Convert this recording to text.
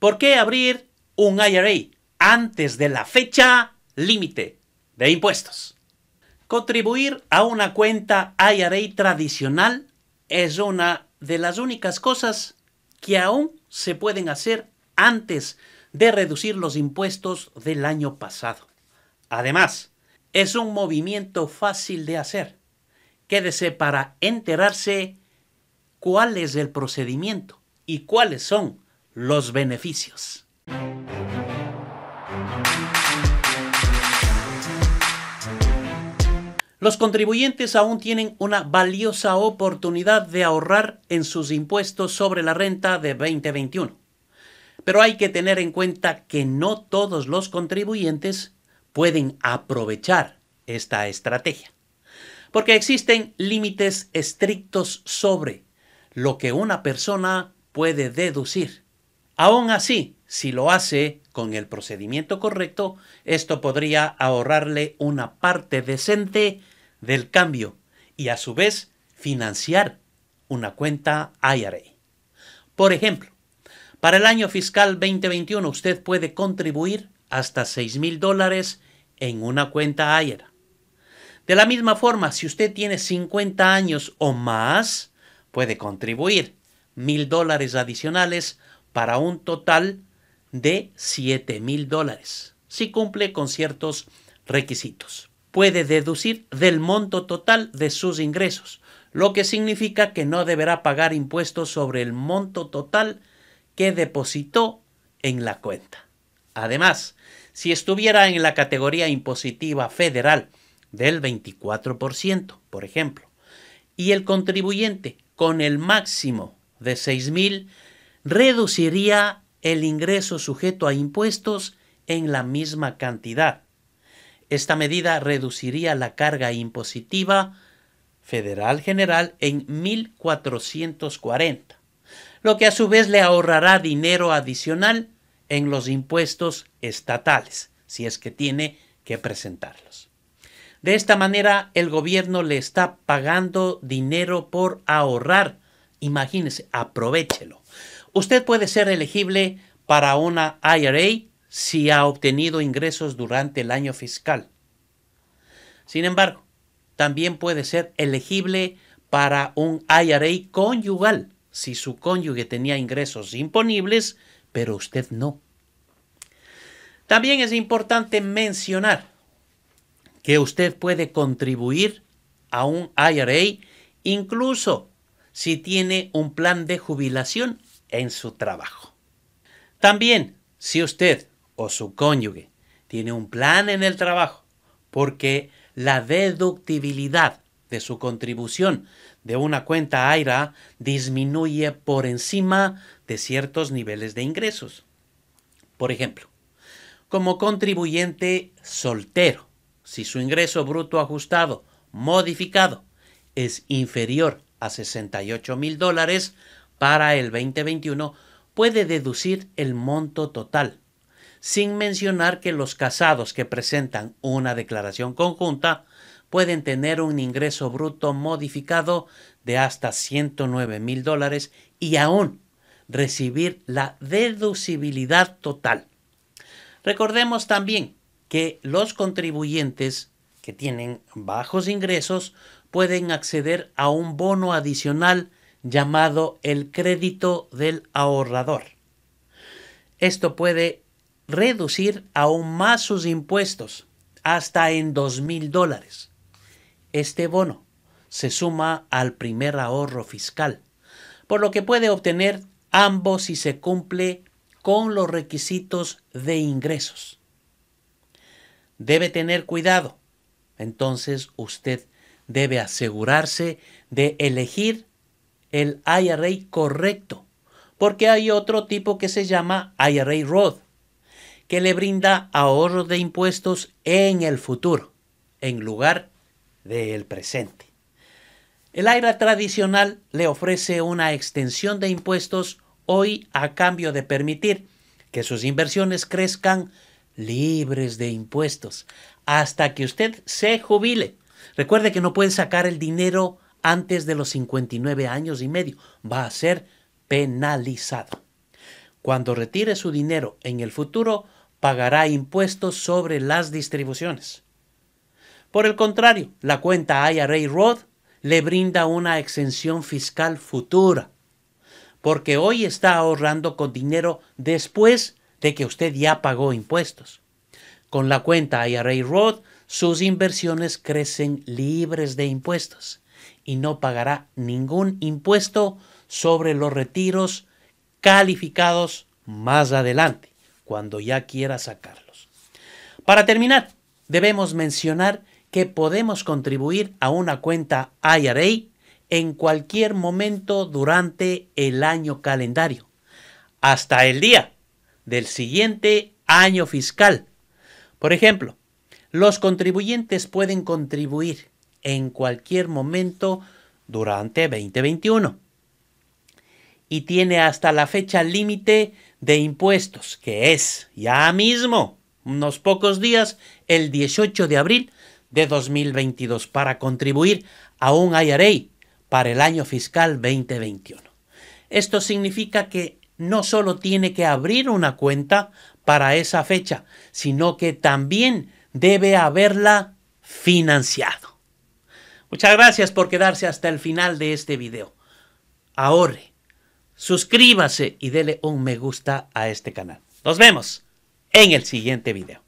¿Por qué abrir un IRA antes de la fecha límite de impuestos? Contribuir a una cuenta IRA tradicional es una de las únicas cosas que aún se pueden hacer antes de reducir los impuestos del año pasado. Además, es un movimiento fácil de hacer. Quédese para enterarse cuál es el procedimiento y cuáles son los beneficios. Los contribuyentes aún tienen una valiosa oportunidad de ahorrar en sus impuestos sobre la renta de 2021. Pero hay que tener en cuenta que no todos los contribuyentes pueden aprovechar esta estrategia, porque existen límites estrictos sobre lo que una persona puede deducir. Aún así, si lo hace con el procedimiento correcto, esto podría ahorrarle una parte decente del cambio y a su vez financiar una cuenta IRA. Por ejemplo, para el año fiscal 2021 usted puede contribuir hasta 6 mil dólares en una cuenta IRA. De la misma forma, si usted tiene 50 años o más, puede contribuir mil dólares adicionales para un total de 7 mil dólares, si cumple con ciertos requisitos puede deducir del monto total de sus ingresos, lo que significa que no deberá pagar impuestos sobre el monto total que depositó en la cuenta. Además, si estuviera en la categoría impositiva federal del 24%, por ejemplo, y el contribuyente con el máximo de 6.000 reduciría el ingreso sujeto a impuestos en la misma cantidad. Esta medida reduciría la carga impositiva federal general en 1.440, lo que a su vez le ahorrará dinero adicional en los impuestos estatales, si es que tiene que presentarlos. De esta manera, el gobierno le está pagando dinero por ahorrar. Imagínese, aprovechelo. Usted puede ser elegible para una IRA si ha obtenido ingresos durante el año fiscal. Sin embargo, también puede ser elegible para un IRA conyugal si su cónyuge tenía ingresos imponibles, pero usted no. También es importante mencionar que usted puede contribuir a un IRA incluso si tiene un plan de jubilación en su trabajo. También, si usted o su cónyuge tiene un plan en el trabajo porque la deductibilidad de su contribución de una cuenta AIRA disminuye por encima de ciertos niveles de ingresos. Por ejemplo, como contribuyente soltero, si su ingreso bruto ajustado modificado es inferior a 68 mil dólares para el 2021, puede deducir el monto total sin mencionar que los casados que presentan una declaración conjunta pueden tener un ingreso bruto modificado de hasta 109 mil dólares y aún recibir la deducibilidad total. Recordemos también que los contribuyentes que tienen bajos ingresos pueden acceder a un bono adicional llamado el crédito del ahorrador. Esto puede reducir aún más sus impuestos, hasta en dos mil dólares. Este bono se suma al primer ahorro fiscal, por lo que puede obtener ambos si se cumple con los requisitos de ingresos. Debe tener cuidado. Entonces usted debe asegurarse de elegir el IRA correcto, porque hay otro tipo que se llama IRA Roth que le brinda ahorro de impuestos en el futuro, en lugar del presente. El AIRA tradicional le ofrece una extensión de impuestos hoy a cambio de permitir que sus inversiones crezcan libres de impuestos hasta que usted se jubile. Recuerde que no puede sacar el dinero antes de los 59 años y medio. Va a ser penalizado. cuando retire su dinero en el futuro, pagará impuestos sobre las distribuciones. Por el contrario, la cuenta IRA Roth le brinda una exención fiscal futura, porque hoy está ahorrando con dinero después de que usted ya pagó impuestos. Con la cuenta IRA Roth, sus inversiones crecen libres de impuestos y no pagará ningún impuesto sobre los retiros calificados más adelante, cuando ya quiera sacarlos. Para terminar, debemos mencionar que podemos contribuir a una cuenta IRA en cualquier momento durante el año calendario, hasta el día del siguiente año fiscal. Por ejemplo, los contribuyentes pueden contribuir en cualquier momento durante 2021 y tiene hasta la fecha límite de impuestos, que es ya mismo, unos pocos días, el 18 de abril de 2022, para contribuir a un IRA para el año fiscal 2021. Esto significa que no solo tiene que abrir una cuenta para esa fecha, sino que también debe haberla financiado. Muchas gracias por quedarse hasta el final de este video. Ahorre, suscríbase y dele un me gusta a este canal. Nos vemos en el siguiente video.